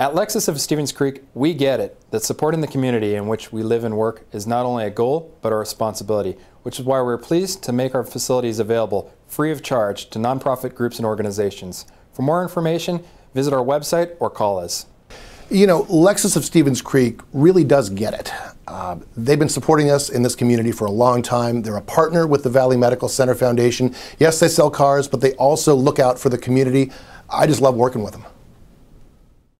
At Lexus of Stevens Creek, we get it that supporting the community in which we live and work is not only a goal, but a responsibility, which is why we're pleased to make our facilities available free of charge to nonprofit groups and organizations. For more information, visit our website or call us. You know, Lexus of Stevens Creek really does get it. Uh, they've been supporting us in this community for a long time. They're a partner with the Valley Medical Center Foundation. Yes, they sell cars, but they also look out for the community. I just love working with them.